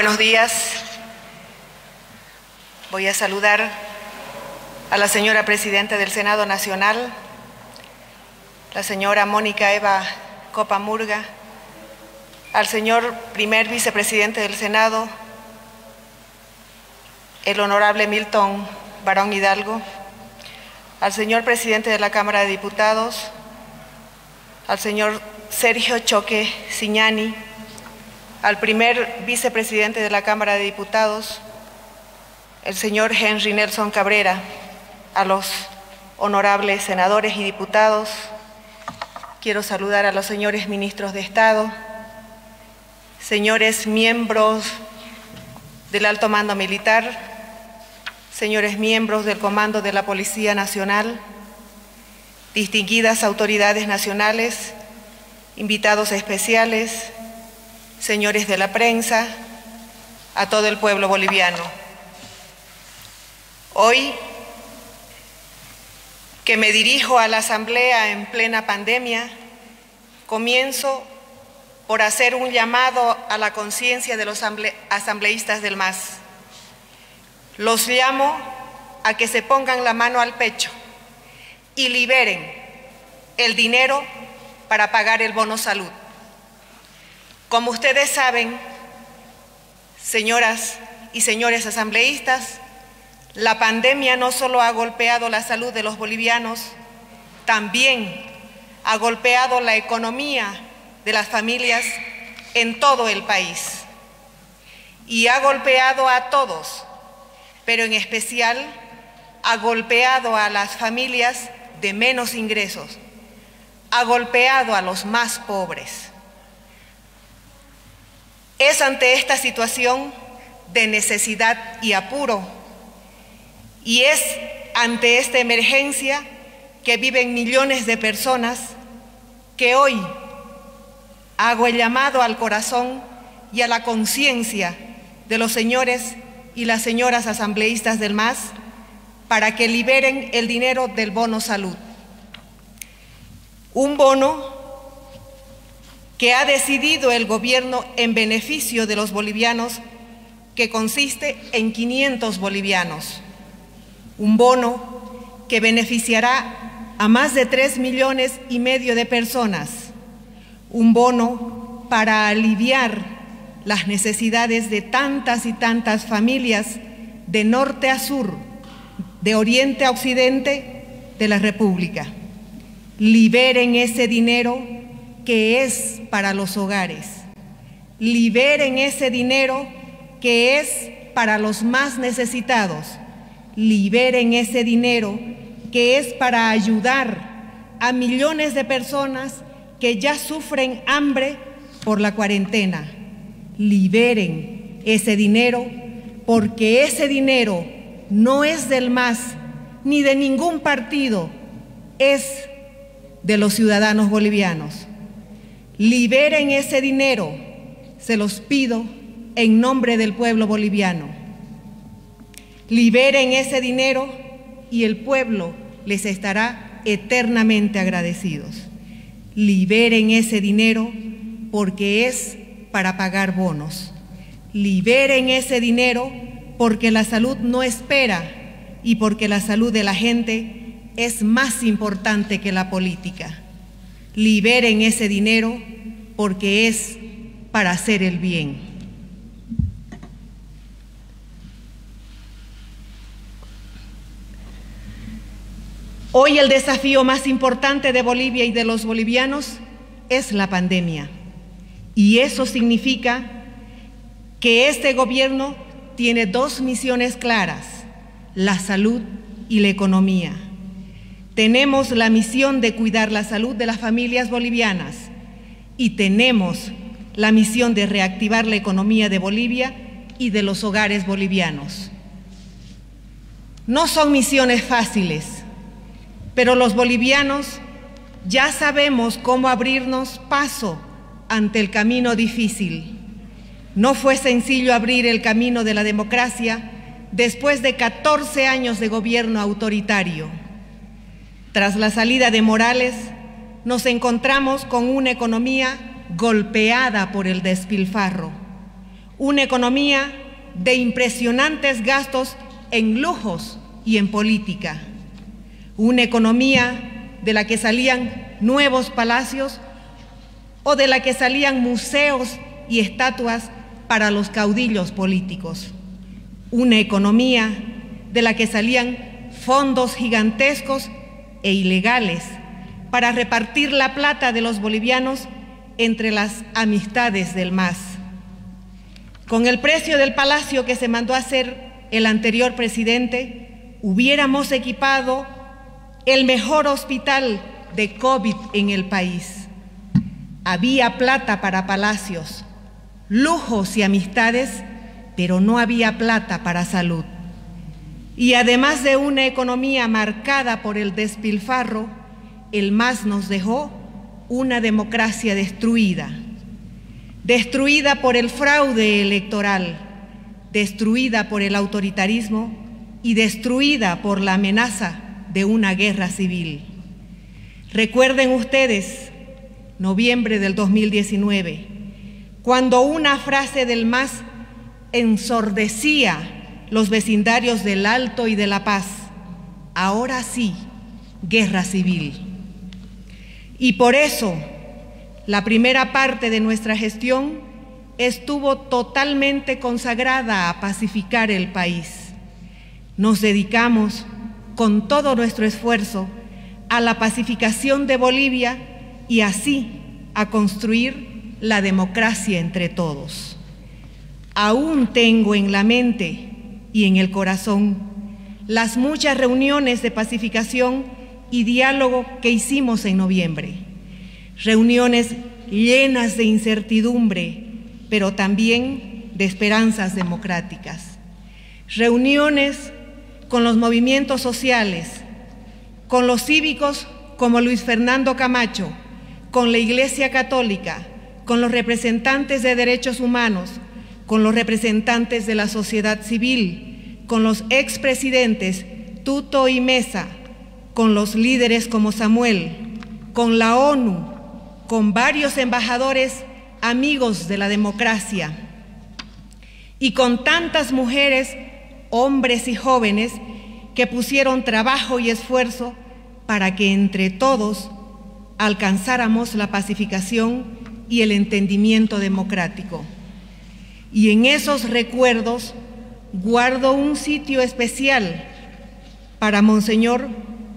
Buenos días. Voy a saludar a la señora Presidenta del Senado Nacional, la señora Mónica Eva Copamurga, al señor primer vicepresidente del Senado, el honorable Milton Barón Hidalgo, al señor presidente de la Cámara de Diputados, al señor Sergio Choque Siñani, al primer vicepresidente de la Cámara de Diputados, el señor Henry Nelson Cabrera, a los honorables senadores y diputados, quiero saludar a los señores ministros de Estado, señores miembros del alto mando militar, señores miembros del Comando de la Policía Nacional, distinguidas autoridades nacionales, invitados especiales, señores de la prensa, a todo el pueblo boliviano. Hoy, que me dirijo a la Asamblea en plena pandemia, comienzo por hacer un llamado a la conciencia de los asambleístas del MAS. Los llamo a que se pongan la mano al pecho y liberen el dinero para pagar el bono salud. Como ustedes saben, señoras y señores asambleístas, la pandemia no solo ha golpeado la salud de los bolivianos, también ha golpeado la economía de las familias en todo el país. Y ha golpeado a todos, pero en especial ha golpeado a las familias de menos ingresos, ha golpeado a los más pobres. Es ante esta situación de necesidad y apuro y es ante esta emergencia que viven millones de personas que hoy hago el llamado al corazón y a la conciencia de los señores y las señoras asambleístas del MAS para que liberen el dinero del bono salud. Un bono que ha decidido el gobierno en beneficio de los bolivianos, que consiste en 500 bolivianos. Un bono que beneficiará a más de 3 millones y medio de personas. Un bono para aliviar las necesidades de tantas y tantas familias de norte a sur, de oriente a occidente de la República. Liberen ese dinero que es para los hogares. Liberen ese dinero que es para los más necesitados. Liberen ese dinero que es para ayudar a millones de personas que ya sufren hambre por la cuarentena. Liberen ese dinero porque ese dinero no es del MAS ni de ningún partido, es de los ciudadanos bolivianos. Liberen ese dinero, se los pido en nombre del pueblo boliviano. Liberen ese dinero y el pueblo les estará eternamente agradecidos. Liberen ese dinero porque es para pagar bonos. Liberen ese dinero porque la salud no espera y porque la salud de la gente es más importante que la política. Liberen ese dinero porque es para hacer el bien. Hoy el desafío más importante de Bolivia y de los bolivianos es la pandemia. Y eso significa que este gobierno tiene dos misiones claras, la salud y la economía. Tenemos la misión de cuidar la salud de las familias bolivianas y tenemos la misión de reactivar la economía de Bolivia y de los hogares bolivianos. No son misiones fáciles, pero los bolivianos ya sabemos cómo abrirnos paso ante el camino difícil. No fue sencillo abrir el camino de la democracia después de 14 años de gobierno autoritario. Tras la salida de Morales, nos encontramos con una economía golpeada por el despilfarro, una economía de impresionantes gastos en lujos y en política, una economía de la que salían nuevos palacios o de la que salían museos y estatuas para los caudillos políticos, una economía de la que salían fondos gigantescos e ilegales para repartir la plata de los bolivianos entre las amistades del MAS. Con el precio del palacio que se mandó a hacer el anterior presidente, hubiéramos equipado el mejor hospital de COVID en el país. Había plata para palacios, lujos y amistades, pero no había plata para salud. Y además de una economía marcada por el despilfarro, el MAS nos dejó una democracia destruida, destruida por el fraude electoral, destruida por el autoritarismo y destruida por la amenaza de una guerra civil. Recuerden ustedes, noviembre del 2019, cuando una frase del MAS ensordecía los vecindarios del Alto y de La Paz. Ahora sí, guerra civil. Y por eso, la primera parte de nuestra gestión estuvo totalmente consagrada a pacificar el país. Nos dedicamos con todo nuestro esfuerzo a la pacificación de Bolivia y así a construir la democracia entre todos. Aún tengo en la mente y en el corazón las muchas reuniones de pacificación y diálogo que hicimos en noviembre. Reuniones llenas de incertidumbre, pero también de esperanzas democráticas. Reuniones con los movimientos sociales, con los cívicos como Luis Fernando Camacho, con la Iglesia Católica, con los representantes de derechos humanos, con los representantes de la sociedad civil, con los expresidentes Tuto y Mesa, con los líderes como Samuel, con la ONU, con varios embajadores amigos de la democracia y con tantas mujeres, hombres y jóvenes que pusieron trabajo y esfuerzo para que entre todos alcanzáramos la pacificación y el entendimiento democrático. Y en esos recuerdos guardo un sitio especial para Monseñor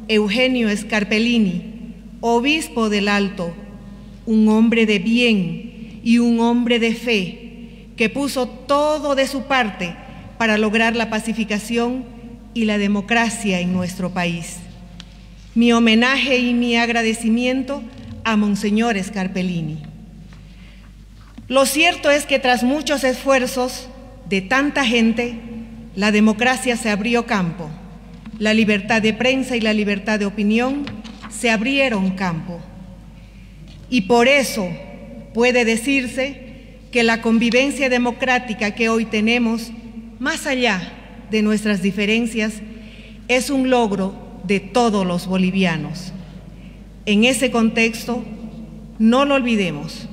Eugenio Scarpellini, obispo del Alto, un hombre de bien y un hombre de fe que puso todo de su parte para lograr la pacificación y la democracia en nuestro país. Mi homenaje y mi agradecimiento a Monseñor Scarpellini. Lo cierto es que tras muchos esfuerzos de tanta gente, la democracia se abrió campo. La libertad de prensa y la libertad de opinión se abrieron campo. Y por eso puede decirse que la convivencia democrática que hoy tenemos, más allá de nuestras diferencias, es un logro de todos los bolivianos. En ese contexto, no lo olvidemos,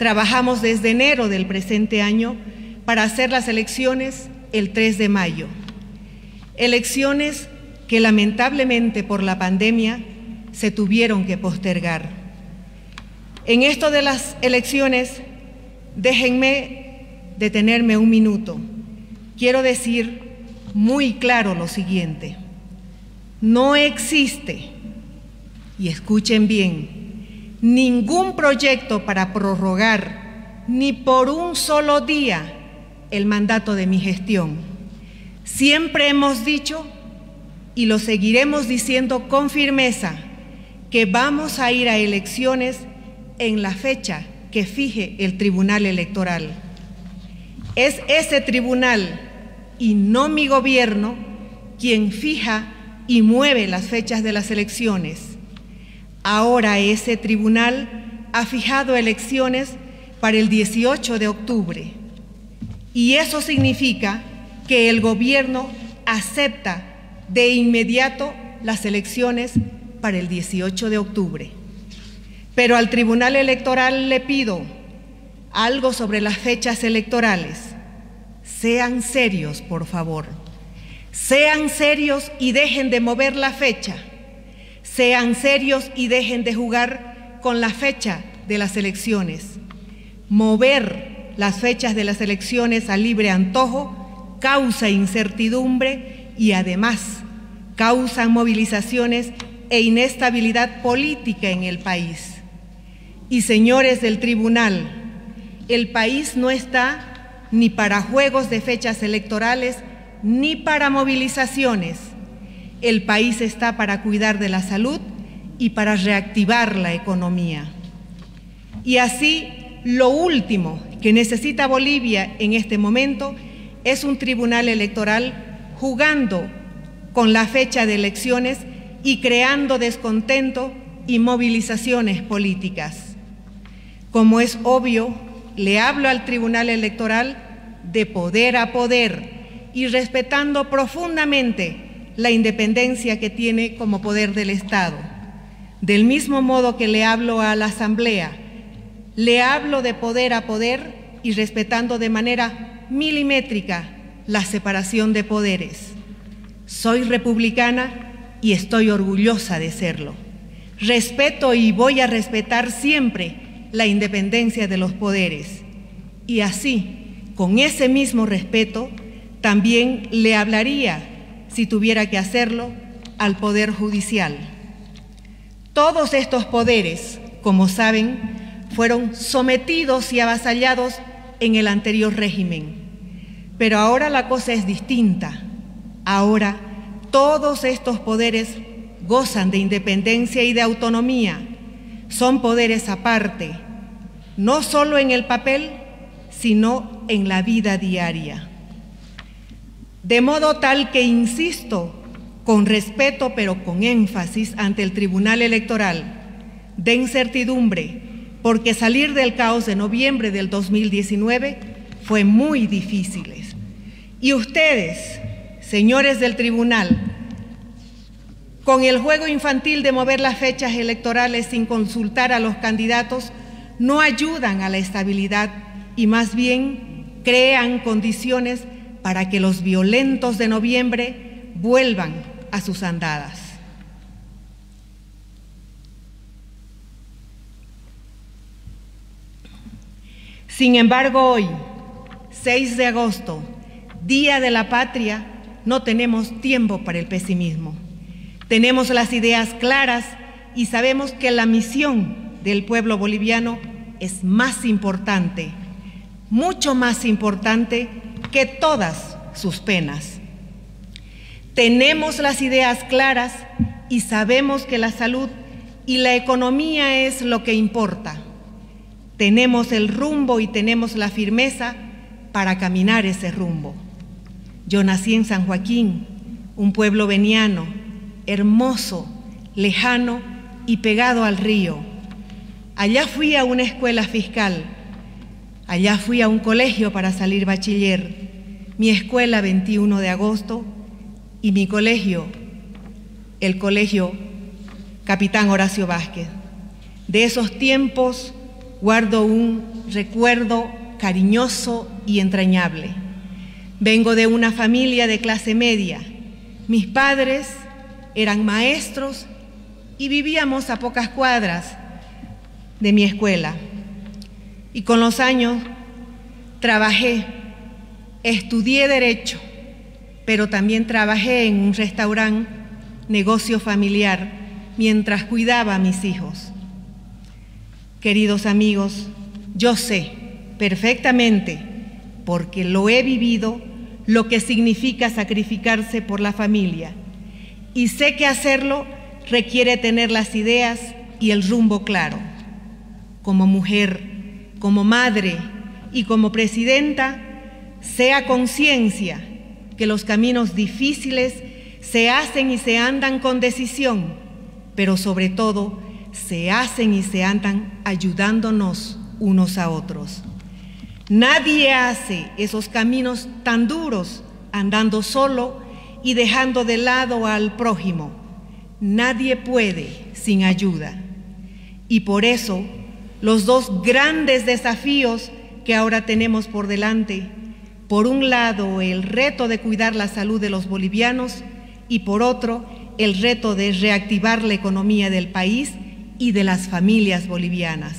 Trabajamos desde enero del presente año para hacer las elecciones el 3 de mayo. Elecciones que lamentablemente por la pandemia se tuvieron que postergar. En esto de las elecciones, déjenme detenerme un minuto. Quiero decir muy claro lo siguiente. No existe, y escuchen bien, ningún proyecto para prorrogar ni por un solo día el mandato de mi gestión. Siempre hemos dicho y lo seguiremos diciendo con firmeza que vamos a ir a elecciones en la fecha que fije el Tribunal Electoral. Es ese tribunal y no mi gobierno quien fija y mueve las fechas de las elecciones. Ahora ese tribunal ha fijado elecciones para el 18 de octubre y eso significa que el gobierno acepta de inmediato las elecciones para el 18 de octubre. Pero al Tribunal Electoral le pido algo sobre las fechas electorales. sean serios, por favor. Sean serios y dejen de mover la fecha. Sean serios y dejen de jugar con la fecha de las elecciones. Mover las fechas de las elecciones a libre antojo causa incertidumbre y además causa movilizaciones e inestabilidad política en el país. Y señores del tribunal, el país no está ni para juegos de fechas electorales ni para movilizaciones. El país está para cuidar de la salud y para reactivar la economía. Y así, lo último que necesita Bolivia en este momento es un tribunal electoral jugando con la fecha de elecciones y creando descontento y movilizaciones políticas. Como es obvio, le hablo al Tribunal Electoral de poder a poder y respetando profundamente la independencia que tiene como poder del Estado. Del mismo modo que le hablo a la Asamblea, le hablo de poder a poder y respetando de manera milimétrica la separación de poderes. Soy republicana y estoy orgullosa de serlo. Respeto y voy a respetar siempre la independencia de los poderes. Y así, con ese mismo respeto, también le hablaría, si tuviera que hacerlo, al Poder Judicial. Todos estos poderes, como saben, fueron sometidos y avasallados en el anterior régimen. Pero ahora la cosa es distinta. Ahora todos estos poderes gozan de independencia y de autonomía. Son poderes aparte, no solo en el papel, sino en la vida diaria. De modo tal que, insisto, con respeto pero con énfasis ante el Tribunal Electoral, de incertidumbre, porque salir del caos de noviembre del 2019 fue muy difícil. Y ustedes, señores del tribunal, con el juego infantil de mover las fechas electorales sin consultar a los candidatos, no ayudan a la estabilidad y más bien crean condiciones para que los violentos de noviembre vuelvan a sus andadas. Sin embargo, hoy, 6 de agosto, Día de la Patria, no tenemos tiempo para el pesimismo. Tenemos las ideas claras y sabemos que la misión del pueblo boliviano es más importante, mucho más importante que todas sus penas. Tenemos las ideas claras y sabemos que la salud y la economía es lo que importa. Tenemos el rumbo y tenemos la firmeza para caminar ese rumbo. Yo nací en San Joaquín, un pueblo veniano, hermoso, lejano y pegado al río. Allá fui a una escuela fiscal, allá fui a un colegio para salir bachiller, mi escuela 21 de agosto y mi colegio, el colegio Capitán Horacio Vázquez. De esos tiempos guardo un recuerdo cariñoso y entrañable. Vengo de una familia de clase media. Mis padres eran maestros y vivíamos a pocas cuadras de mi escuela. Y con los años trabajé, estudié derecho, pero también trabajé en un restaurante, negocio familiar, mientras cuidaba a mis hijos. Queridos amigos, yo sé perfectamente, porque lo he vivido, lo que significa sacrificarse por la familia. Y sé que hacerlo requiere tener las ideas y el rumbo claro. Como mujer, como madre y como presidenta, sea conciencia que los caminos difíciles se hacen y se andan con decisión, pero sobre todo se hacen y se andan ayudándonos unos a otros. Nadie hace esos caminos tan duros andando solo y dejando de lado al prójimo. Nadie puede sin ayuda. Y por eso los dos grandes desafíos que ahora tenemos por delante, Por un lado, el reto de cuidar la salud de los bolivianos y por otro, el reto de reactivar la economía del país y de las familias bolivianas.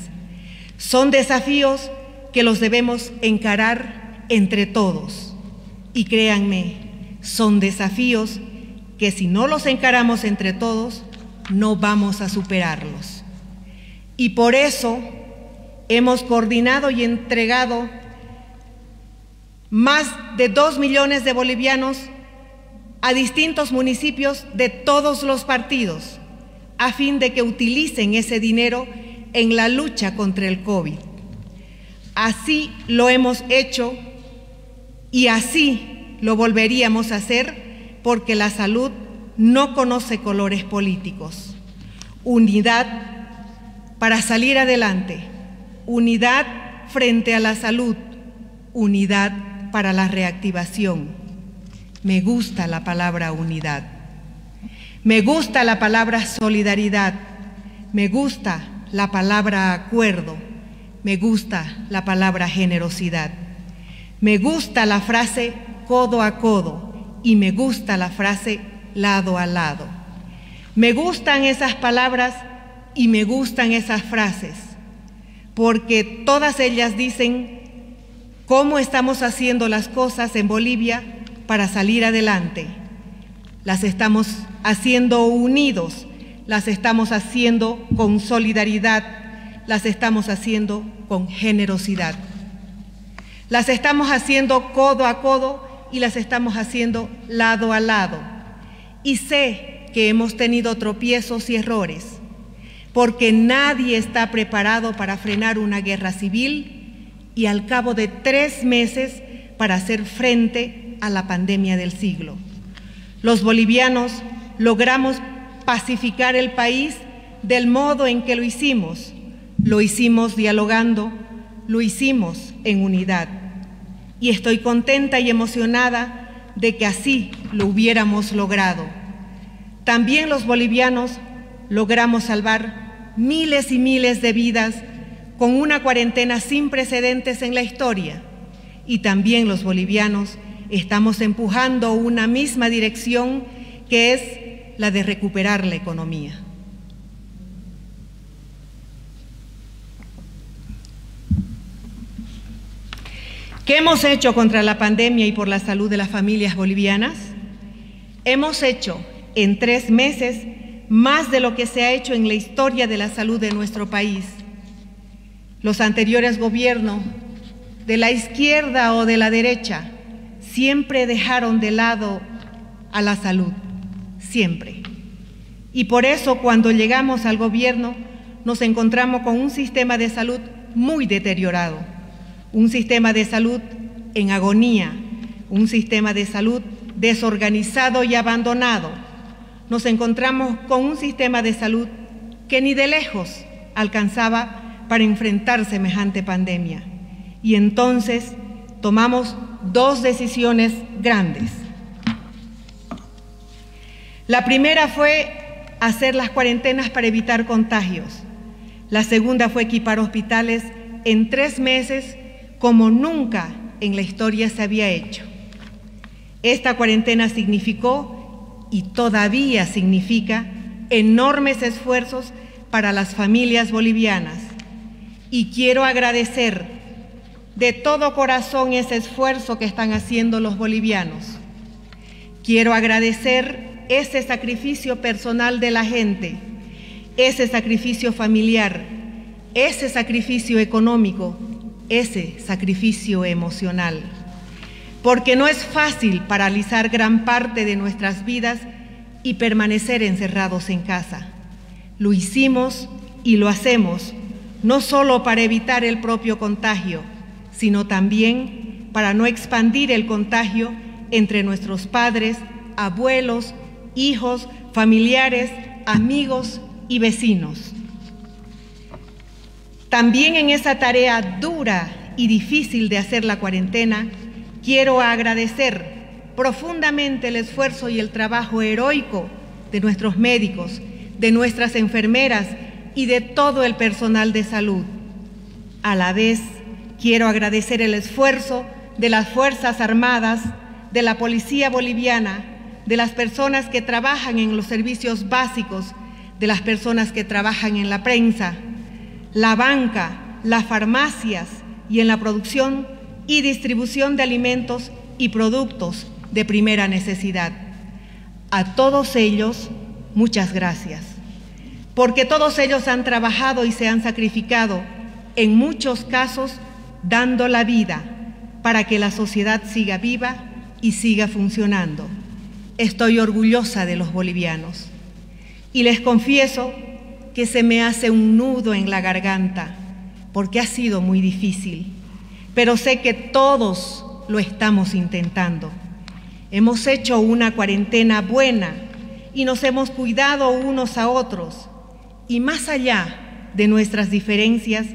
Son desafíos que los debemos encarar entre todos. Y créanme, son desafíos que si no los encaramos entre todos, no vamos a superarlos. Y por eso hemos coordinado y entregado más de dos millones de bolivianos a distintos municipios de todos los partidos, a fin de que utilicen ese dinero en la lucha contra el COVID. Así lo hemos hecho y así lo volveríamos a hacer porque la salud no conoce colores políticos. Unidad para salir adelante, unidad frente a la salud, unidad para la reactivación. Me gusta la palabra unidad. Me gusta la palabra solidaridad. Me gusta la palabra acuerdo. Me gusta la palabra generosidad. Me gusta la frase codo a codo y me gusta la frase lado a lado. Me gustan esas palabras y me gustan esas frases, porque todas ellas dicen cómo estamos haciendo las cosas en Bolivia para salir adelante. Las estamos haciendo unidos, las estamos haciendo con solidaridad, las estamos haciendo con generosidad. Las estamos haciendo codo a codo y las estamos haciendo lado a lado. Y sé que hemos tenido tropiezos y errores, porque nadie está preparado para frenar una guerra civil y al cabo de tres meses para hacer frente a la pandemia del siglo. Los bolivianos logramos pacificar el país del modo en que lo hicimos. Lo hicimos dialogando, lo hicimos en unidad. Y estoy contenta y emocionada de que así lo hubiéramos logrado. También los bolivianos logramos salvar miles y miles de vidas con una cuarentena sin precedentes en la historia. Y también los bolivianos estamos empujando una misma dirección que es la de recuperar la economía. ¿Qué hemos hecho contra la pandemia y por la salud de las familias bolivianas? Hemos hecho en tres meses más de lo que se ha hecho en la historia de la salud de nuestro país. Los anteriores gobiernos, de la izquierda o de la derecha, siempre dejaron de lado a la salud, siempre. Y por eso cuando llegamos al gobierno nos encontramos con un sistema de salud muy deteriorado, un sistema de salud en agonía, un sistema de salud desorganizado y abandonado. Nos encontramos con un sistema de salud que ni de lejos alcanzaba para enfrentar semejante pandemia. Y entonces tomamos dos decisiones grandes. La primera fue hacer las cuarentenas para evitar contagios. La segunda fue equipar hospitales en tres meses como nunca en la historia se había hecho. Esta cuarentena significó y todavía significa enormes esfuerzos para las familias bolivianas. Y quiero agradecer de todo corazón ese esfuerzo que están haciendo los bolivianos. Quiero agradecer ese sacrificio personal de la gente, ese sacrificio familiar, ese sacrificio económico, ese sacrificio emocional. Porque no es fácil paralizar gran parte de nuestras vidas y permanecer encerrados en casa. Lo hicimos y lo hacemos no solo para evitar el propio contagio, sino también para no expandir el contagio entre nuestros padres, abuelos, hijos, familiares, amigos y vecinos. También en esa tarea dura y difícil de hacer la cuarentena, quiero agradecer profundamente el esfuerzo y el trabajo heroico de nuestros médicos, de nuestras enfermeras y de todo el personal de salud. A la vez, Quiero agradecer el esfuerzo de las Fuerzas Armadas, de la Policía Boliviana, de las personas que trabajan en los servicios básicos, de las personas que trabajan en la prensa, la banca, las farmacias y en la producción y distribución de alimentos y productos de primera necesidad. A todos ellos, muchas gracias, porque todos ellos han trabajado y se han sacrificado, en muchos casos dando la vida para que la sociedad siga viva y siga funcionando. Estoy orgullosa de los bolivianos y les confieso que se me hace un nudo en la garganta porque ha sido muy difícil, pero sé que todos lo estamos intentando. Hemos hecho una cuarentena buena y nos hemos cuidado unos a otros y más allá de nuestras diferencias,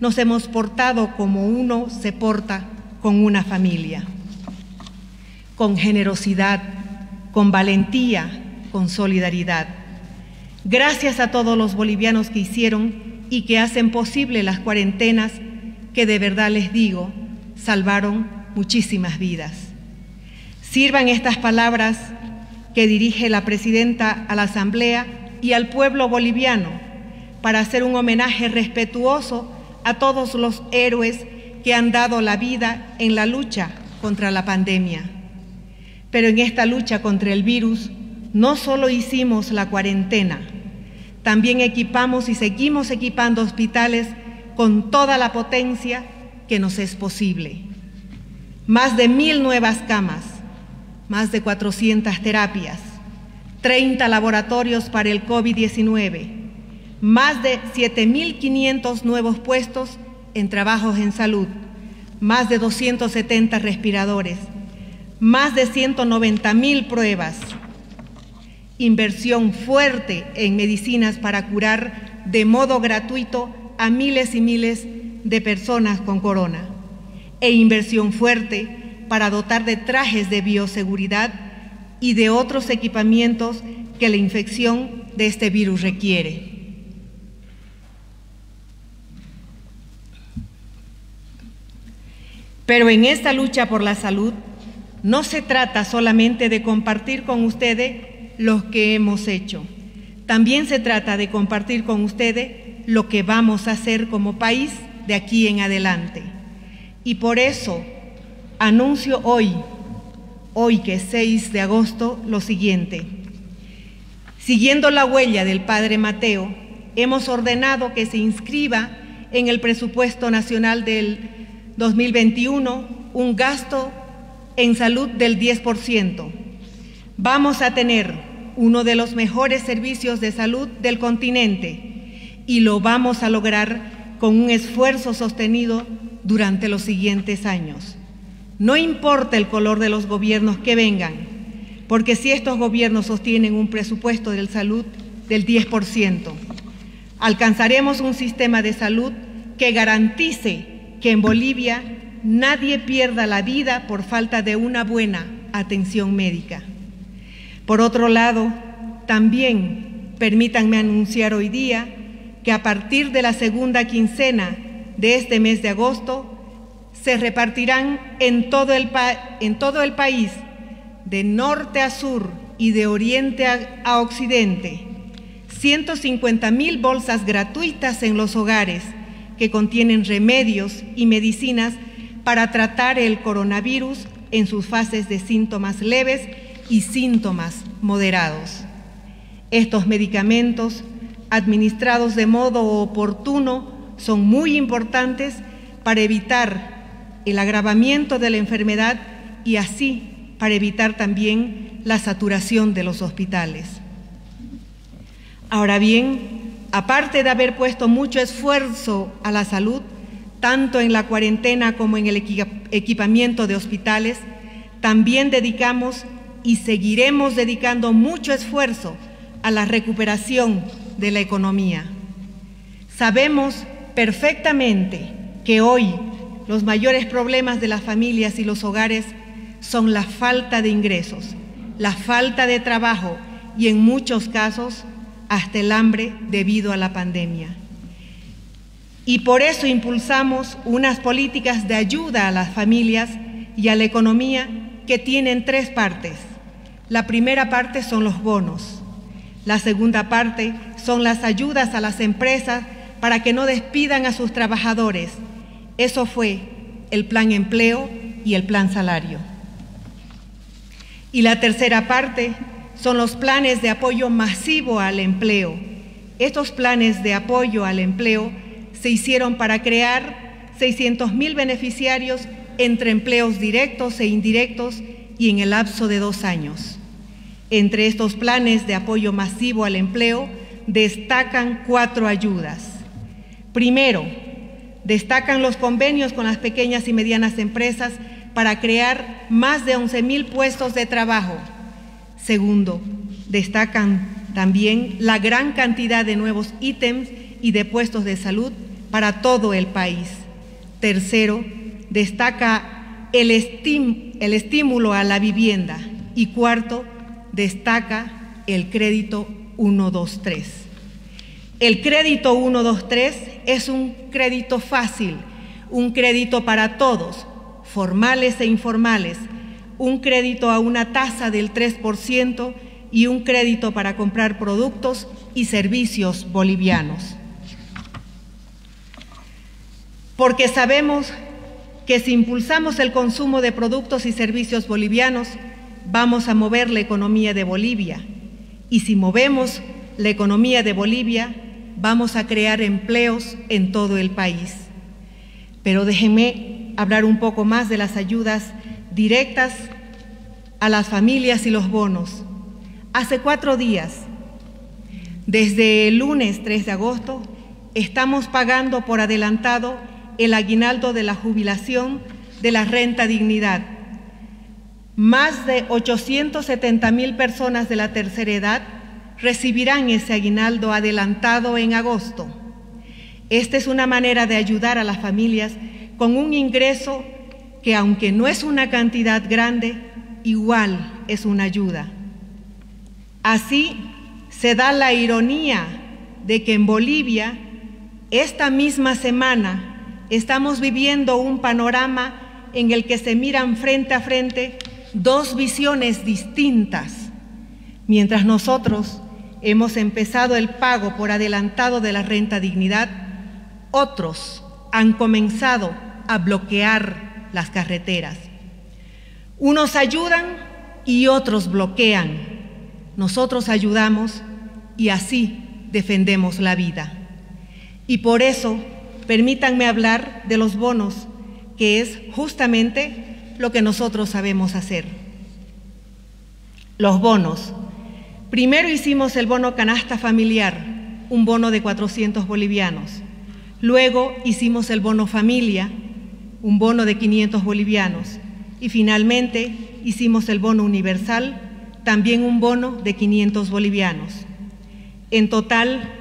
nos hemos portado como uno se porta con una familia, con generosidad, con valentía, con solidaridad. Gracias a todos los bolivianos que hicieron y que hacen posible las cuarentenas que de verdad les digo, salvaron muchísimas vidas. Sirvan estas palabras que dirige la presidenta a la Asamblea y al pueblo boliviano para hacer un homenaje respetuoso a todos los héroes que han dado la vida en la lucha contra la pandemia. Pero en esta lucha contra el virus no solo hicimos la cuarentena, también equipamos y seguimos equipando hospitales con toda la potencia que nos es posible. Más de mil nuevas camas, más de 400 terapias, 30 laboratorios para el COVID-19, más de 7.500 nuevos puestos en trabajos en salud, más de 270 respiradores, más de 190 mil pruebas, inversión fuerte en medicinas para curar de modo gratuito a miles y miles de personas con corona, e inversión fuerte para dotar de trajes de bioseguridad y de otros equipamientos que la infección de este virus requiere. Pero en esta lucha por la salud no se trata solamente de compartir con ustedes lo que hemos hecho, también se trata de compartir con ustedes lo que vamos a hacer como país de aquí en adelante. Y por eso anuncio hoy, hoy que es 6 de agosto, lo siguiente. Siguiendo la huella del Padre Mateo, hemos ordenado que se inscriba en el presupuesto nacional del 2021 un gasto en salud del 10%. Vamos a tener uno de los mejores servicios de salud del continente y lo vamos a lograr con un esfuerzo sostenido durante los siguientes años. No importa el color de los gobiernos que vengan, porque si estos gobiernos sostienen un presupuesto de salud del 10%, alcanzaremos un sistema de salud que garantice que en Bolivia nadie pierda la vida por falta de una buena atención médica. Por otro lado, también permítanme anunciar hoy día que a partir de la segunda quincena de este mes de agosto se repartirán en todo el, país, de norte a sur y de oriente a, a occidente, 150 mil bolsas gratuitas en los hogares que contienen remedios y medicinas para tratar el coronavirus en sus fases de síntomas leves y síntomas moderados. Estos medicamentos, administrados de modo oportuno, son muy importantes para evitar el agravamiento de la enfermedad y así para evitar también la saturación de los hospitales. Ahora bien, aparte de haber puesto mucho esfuerzo a la salud, tanto en la cuarentena como en el equipamiento de hospitales, también dedicamos y seguiremos dedicando mucho esfuerzo a la recuperación de la economía. Sabemos perfectamente que hoy los mayores problemas de las familias y los hogares son la falta de ingresos, la falta de trabajo y en muchos casos hasta el hambre debido a la pandemia. Y por eso impulsamos unas políticas de ayuda a las familias y a la economía que tienen tres partes. La primera parte son los bonos. La segunda parte son las ayudas a las empresas para que no despidan a sus trabajadores. Eso fue el plan empleo y el plan salario. Y la tercera parte son los planes de apoyo masivo al empleo. Estos planes de apoyo al empleo se hicieron para crear 600 mil beneficiarios entre empleos directos e indirectos y en el lapso de dos años. Entre estos planes de apoyo masivo al empleo destacan cuatro ayudas. Primero, destacan los convenios con las pequeñas y medianas empresas para crear más de 11 mil puestos de trabajo. Segundo, destacan también la gran cantidad de nuevos ítems y de puestos de salud para todo el país. Tercero, destaca el estímulo a la vivienda. Y cuarto, destaca el crédito 123. El crédito 123 es un crédito fácil, un crédito para todos, formales e informales, un crédito a una tasa del 3% y un crédito para comprar productos y servicios bolivianos. Porque sabemos que si impulsamos el consumo de productos y servicios bolivianos, vamos a mover la economía de Bolivia. Y si movemos la economía de Bolivia, vamos a crear empleos en todo el país. Pero déjenme hablar un poco más de las ayudas directas a las familias y los bonos. Hace cuatro días, desde el lunes 3 de agosto, estamos pagando por adelantado el aguinaldo de la jubilación de la renta dignidad. Más de 870 mil personas de la tercera edad recibirán ese aguinaldo adelantado en agosto. Esta es una manera de ayudar a las familias con un ingreso que aunque no es una cantidad grande, igual es una ayuda. Así se da la ironía de que en Bolivia, esta misma semana, estamos viviendo un panorama en el que se miran frente a frente dos visiones distintas. Mientras nosotros hemos empezado el pago por adelantado de la renta dignidad, otros han comenzado a bloquear las carreteras. Unos ayudan y otros bloquean. Nosotros ayudamos y así defendemos la vida. Y por eso permítanme hablar de los bonos, que es justamente lo que nosotros sabemos hacer. Los bonos. Primero hicimos el bono canasta familiar, un bono de 400 bolivianos. Luego hicimos el bono familia, un bono de 500 bolivianos. Y finalmente hicimos el bono universal, también un bono de 500 bolivianos. En total,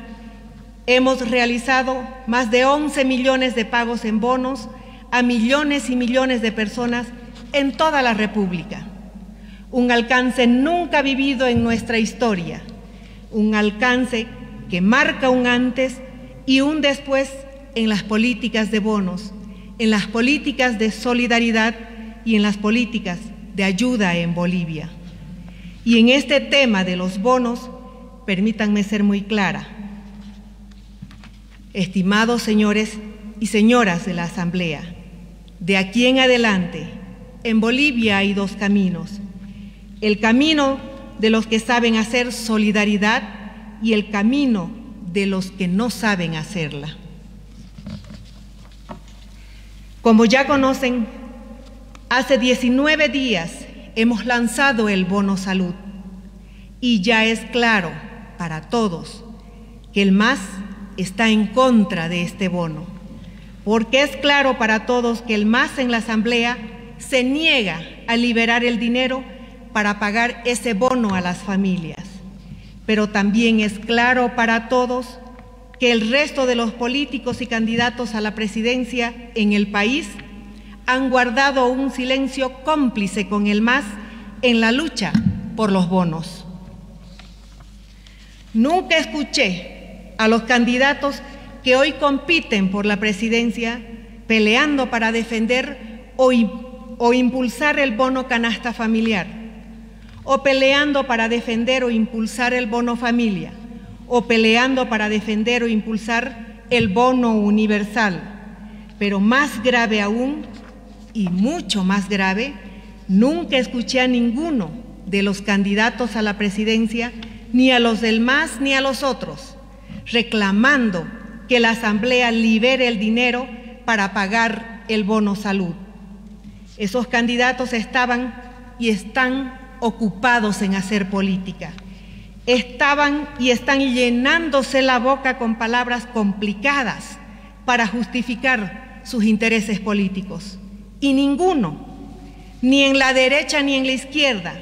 Hemos realizado más de 11 millones de pagos en bonos a millones y millones de personas en toda la República. Un alcance nunca vivido en nuestra historia, un alcance que marca un antes y un después en las políticas de bonos, en las políticas de solidaridad y en las políticas de ayuda en Bolivia. Y en este tema de los bonos, permítanme ser muy clara, Estimados señores y señoras de la Asamblea, de aquí en adelante, en Bolivia hay dos caminos. El camino de los que saben hacer solidaridad y el camino de los que no saben hacerla. Como ya conocen, hace 19 días hemos lanzado el bono salud y ya es claro para todos que el más está en contra de este bono, porque es claro para todos que el MAS en la Asamblea se niega a liberar el dinero para pagar ese bono a las familias. Pero también es claro para todos que el resto de los políticos y candidatos a la presidencia en el país han guardado un silencio cómplice con el MAS en la lucha por los bonos. Nunca escuché a los candidatos que hoy compiten por la presidencia, peleando para defender o, o impulsar el bono canasta familiar, o peleando para defender o impulsar el bono familia, o peleando para defender o impulsar el bono universal. Pero más grave aún, y mucho más grave, nunca escuché a ninguno de los candidatos a la presidencia, ni a los del MAS ni a los otros, reclamando que la Asamblea libere el dinero para pagar el bono salud. Esos candidatos estaban y están ocupados en hacer política. Estaban y están llenándose la boca con palabras complicadas para justificar sus intereses políticos. Y ninguno, ni en la derecha ni en la izquierda,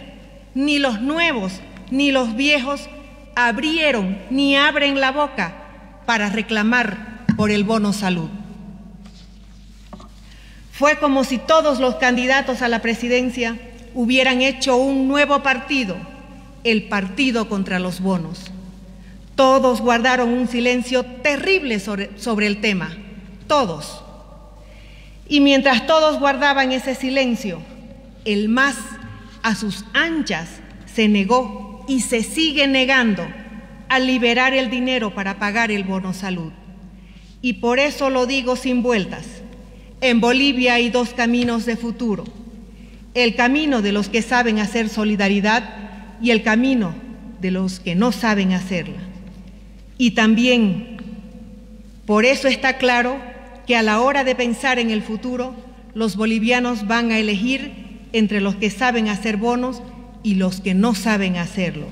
ni los nuevos ni los viejos, abrieron ni abren la boca para reclamar por el bono salud. Fue como si todos los candidatos a la presidencia hubieran hecho un nuevo partido, el partido contra los bonos. Todos guardaron un silencio terrible sobre, el tema, todos. Y mientras todos guardaban ese silencio, el más a sus anchas se negó y se sigue negando a liberar el dinero para pagar el bono salud. Y por eso lo digo sin vueltas. En Bolivia hay dos caminos de futuro. El camino de los que saben hacer solidaridad y el camino de los que no saben hacerla. Y también, por eso está claro que a la hora de pensar en el futuro, los bolivianos van a elegir entre los que saben hacer bonos y los que no saben hacerlo.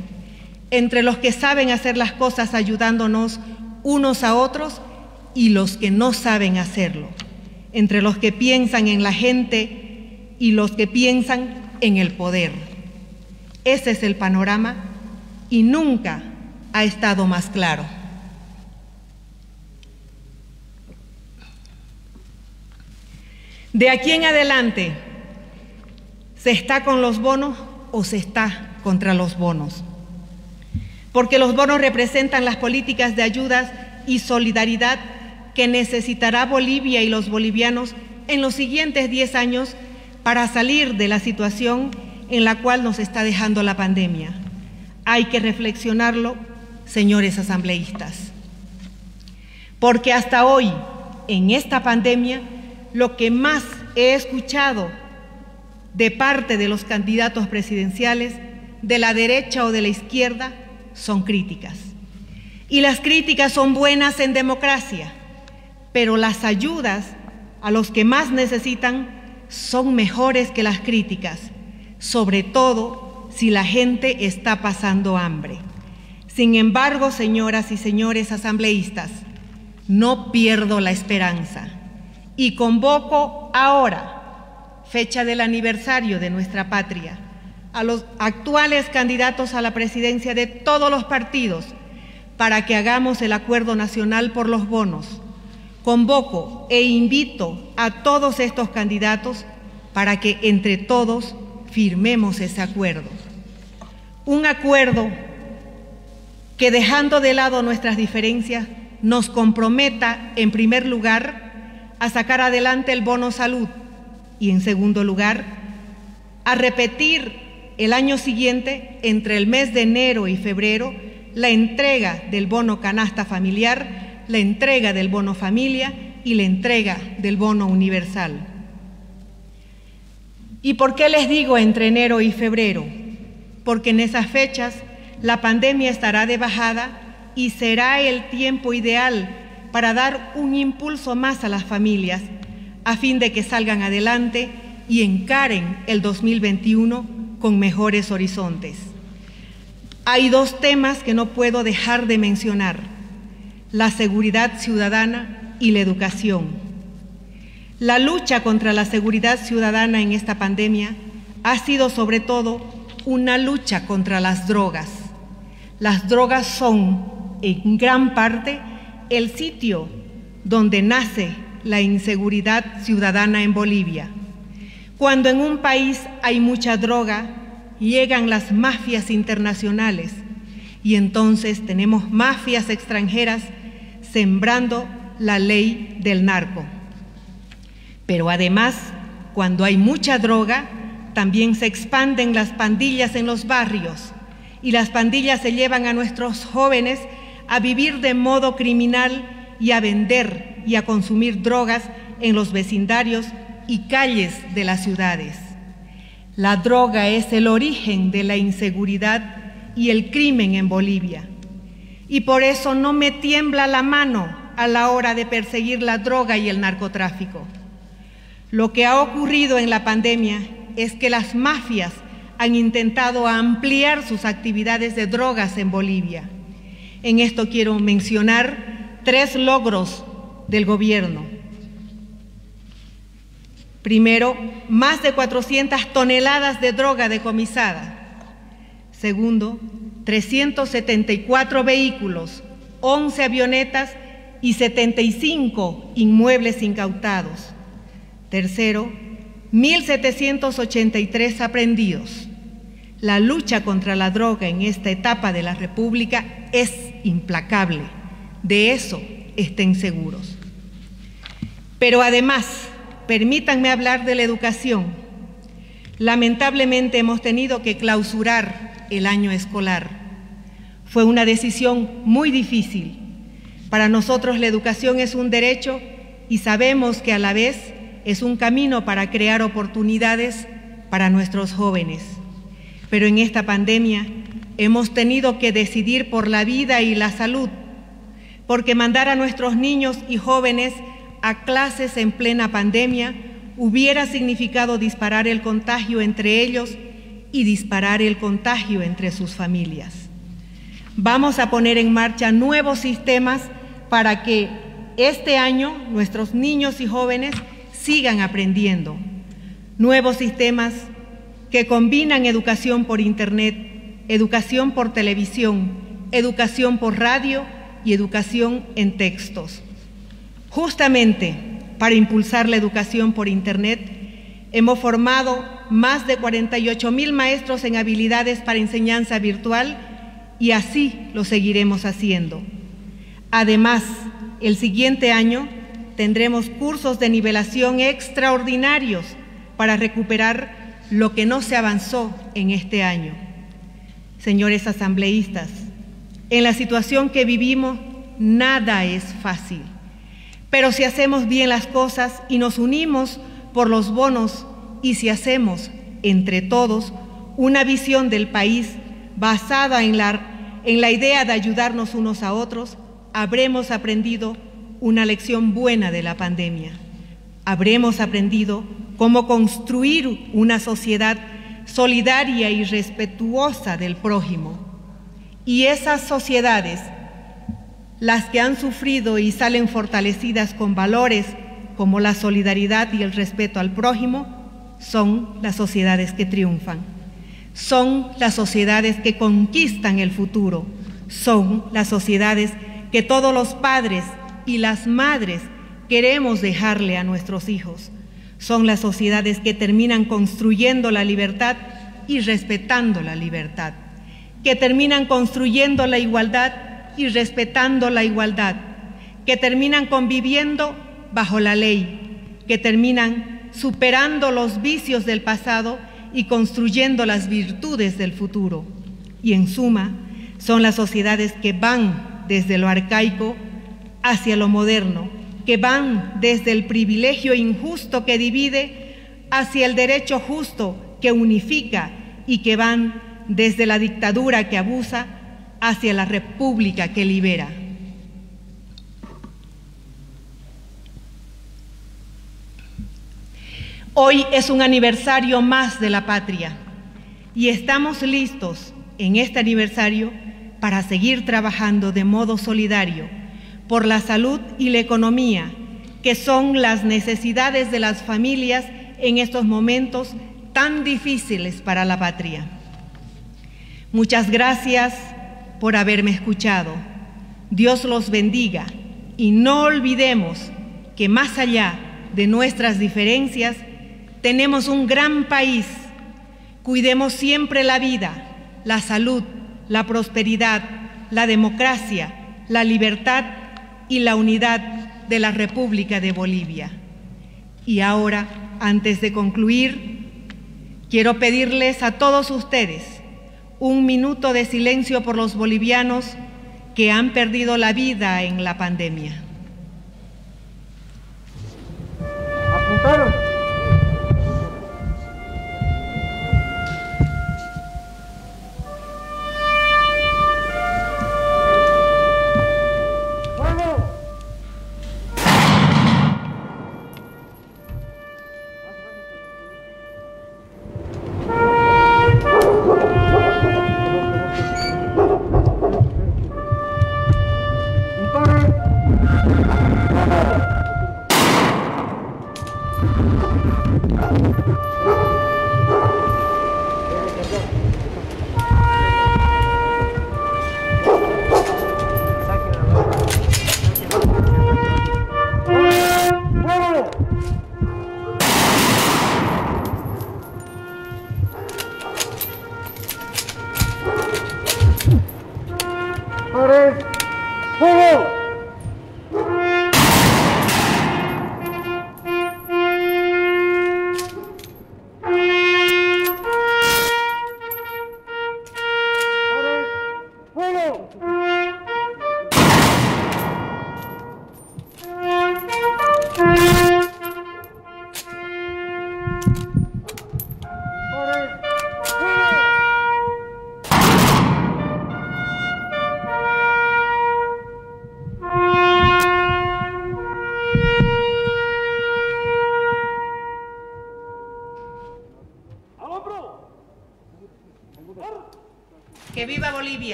Entre los que saben hacer las cosas ayudándonos unos a otros y los que no saben hacerlo entre los que piensan en la gente y los que piensan en el poder. Ese es el panorama y nunca ha estado más claro. De aquí en adelante, ¿se está con los bonos o se está contra los bonos? Porque los bonos representan las políticas de ayudas y solidaridad que necesitará Bolivia y los bolivianos en los siguientes 10 años para salir de la situación en la cual nos está dejando la pandemia. Hay que reflexionarlo, señores asambleístas. Porque hasta hoy, en esta pandemia, lo que más he escuchado de parte de los candidatos presidenciales, de la derecha o de la izquierda, son críticas. Y las críticas son buenas en democracia pero las ayudas a los que más necesitan son mejores que las críticas, sobre todo si la gente está pasando hambre. Sin embargo, señoras y señores asambleístas, no pierdo la esperanza y convoco ahora, fecha del aniversario de nuestra patria, a los actuales candidatos a la presidencia de todos los partidos para que hagamos el acuerdo nacional por los bonos Convoco e invito a todos estos candidatos para que entre todos firmemos ese acuerdo. Un acuerdo que dejando de lado nuestras diferencias nos comprometa en primer lugar a sacar adelante el bono salud y en segundo lugar a repetir el año siguiente, entre el mes de enero y febrero, la entrega del bono canasta familiar la entrega del bono familia y la entrega del bono universal. ¿Y por qué les digo entre enero y febrero? Porque en esas fechas la pandemia estará de bajada y será el tiempo ideal para dar un impulso más a las familias a fin de que salgan adelante y encaren el 2021 con mejores horizontes. Hay dos temas que no puedo dejar de mencionar la seguridad ciudadana y la educación. La lucha contra la seguridad ciudadana en esta pandemia ha sido sobre todo una lucha contra las drogas. Las drogas son en gran parte el sitio donde nace la inseguridad ciudadana en Bolivia. Cuando en un país hay mucha droga, llegan las mafias internacionales y entonces tenemos mafias extranjeras sembrando la ley del narco. Pero además, cuando hay mucha droga, también se expanden las pandillas en los barrios y las pandillas se llevan a nuestros jóvenes a vivir de modo criminal y a vender y a consumir drogas en los vecindarios y calles de las ciudades. La droga es el origen de la inseguridad y el crimen en Bolivia. Y por eso no me tiembla la mano a la hora de perseguir la droga y el narcotráfico. Lo que ha ocurrido en la pandemia es que las mafias han intentado ampliar sus actividades de drogas en Bolivia. En esto quiero mencionar tres logros del gobierno. Primero, más de 400 toneladas de droga decomisada. Segundo, 374 vehículos, 11 avionetas y 75 inmuebles incautados. Tercero, 1.783 aprendidos. La lucha contra la droga en esta etapa de la República es implacable. De eso estén seguros. Pero además, permítanme hablar de la educación. Lamentablemente hemos tenido que clausurar el año escolar. Fue una decisión muy difícil. Para nosotros la educación es un derecho y sabemos que a la vez es un camino para crear oportunidades para nuestros jóvenes. Pero en esta pandemia hemos tenido que decidir por la vida y la salud, porque mandar a nuestros niños y jóvenes a clases en plena pandemia hubiera significado disparar el contagio entre ellos y disparar el contagio entre sus familias. Vamos a poner en marcha nuevos sistemas para que este año nuestros niños y jóvenes sigan aprendiendo. Nuevos sistemas que combinan educación por Internet, educación por televisión, educación por radio y educación en textos. Justamente para impulsar la educación por Internet, hemos formado más de 48 mil maestros en habilidades para enseñanza virtual y así lo seguiremos haciendo. Además, el siguiente año tendremos cursos de nivelación extraordinarios para recuperar lo que no se avanzó en este año. Señores asambleístas, en la situación que vivimos, nada es fácil. Pero si hacemos bien las cosas y nos unimos por los bonos y si hacemos entre todos una visión del país basada en la, en la idea de ayudarnos unos a otros, habremos aprendido una lección buena de la pandemia. Habremos aprendido cómo construir una sociedad solidaria y respetuosa del prójimo. Y esas sociedades, las que han sufrido y salen fortalecidas con valores como la solidaridad y el respeto al prójimo, son las sociedades que triunfan. Son las sociedades que conquistan el futuro. Son las sociedades que todos los padres y las madres queremos dejarle a nuestros hijos. Son las sociedades que terminan construyendo la libertad y respetando la libertad, que terminan construyendo la igualdad y respetando la igualdad, que terminan conviviendo bajo la ley, que terminan superando los vicios del pasado y construyendo las virtudes del futuro. Y en suma, son las sociedades que van desde lo arcaico hacia lo moderno, que van desde el privilegio injusto que divide hacia el derecho justo que unifica y que van desde la dictadura que abusa hacia la república que libera. Hoy es un aniversario más de la patria y estamos listos en este aniversario para seguir trabajando de modo solidario por la salud y la economía, que son las necesidades de las familias en estos momentos tan difíciles para la patria. Muchas gracias por haberme escuchado. Dios los bendiga y no olvidemos que más allá de nuestras diferencias, tenemos un gran país. Cuidemos siempre la vida, la salud, la prosperidad, la democracia, la libertad y la unidad de la República de Bolivia. Y ahora antes de concluir, quiero pedirles a todos ustedes un minuto de silencio por los bolivianos que han perdido la vida en la pandemia.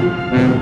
Mm-hmm.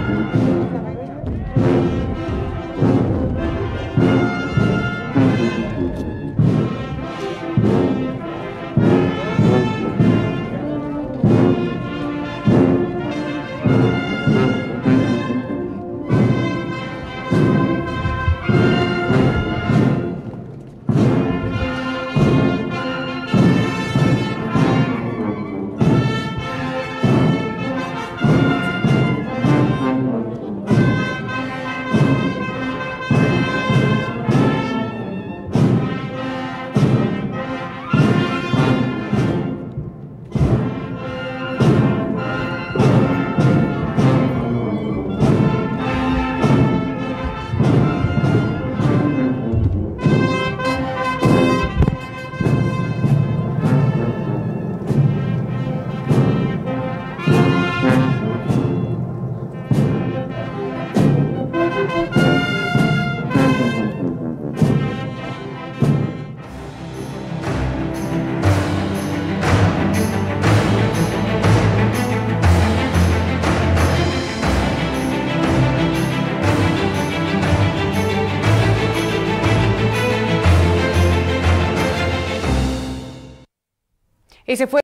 Ese fue